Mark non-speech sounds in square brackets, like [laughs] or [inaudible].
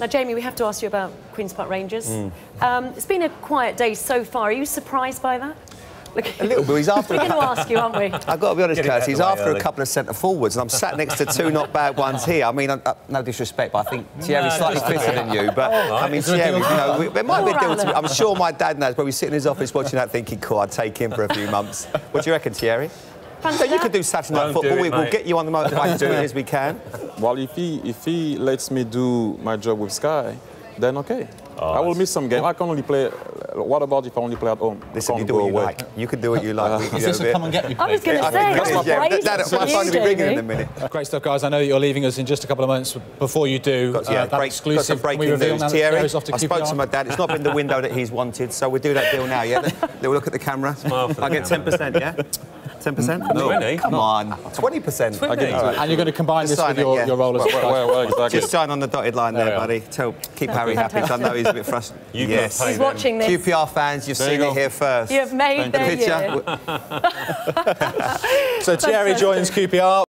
Now, Jamie, we have to ask you about Queen's Park Rangers. Um, it's been a quiet day so far. Are you surprised by that? A little bit. He's [laughs] after. We're going to ask you, aren't we? I've got to be honest, Get Kirsty, he's the way after a couple of centre forwards, and I'm sat next to two not bad ones here. I mean, uh, uh, no disrespect, but I think Thierry's slightly fitter than you. But I mean, Is there a Thierry, you know, we, there might be a deal right, to be. I'm sure my dad knows, but we sit in his office watching that thinking, cool, I'd take him for a few months. What do you reckon, Thierry? So Fancy you could do Saturday night football. it, we, we'll get you on the motorbike as soon as we can. [laughs] Well, if he if he lets me do my job with Sky, then okay. Oh, I will miss some game. I can only play. What about if I only play at home? I Listen, you do go what you away. like. You can do what you like. [laughs] We can Is this a a come and get you? I was going to say, think that's my yeah. That- that- my you, phone will be ringing in a minute. Great stuff, guys. I know that you're leaving us in just a couple of moments. Before you do, Got, uh, that break, got exclusive some breaking we news. now that Thierry, Thierry's off to I spoke to my dad. It's not been the window that he's wanted, so we'll do that deal now, yeah? [laughs] Little look at the camera. Smile for the I get 10%, yeah? 10%? No. 20? Come on. 20%. I get All. And you're going to combine Just this sign with it, your, yeah. your role as Where, where, where exactly? Just sign on the dotted line there, There buddy. To keep Harry happy, 'cause I know he's a bit frustrated. [laughs] You've yes. He's them. watching this. QPR fans, you've There seen you it here first. You have made The their picture. [laughs] So Thierry joins QPR.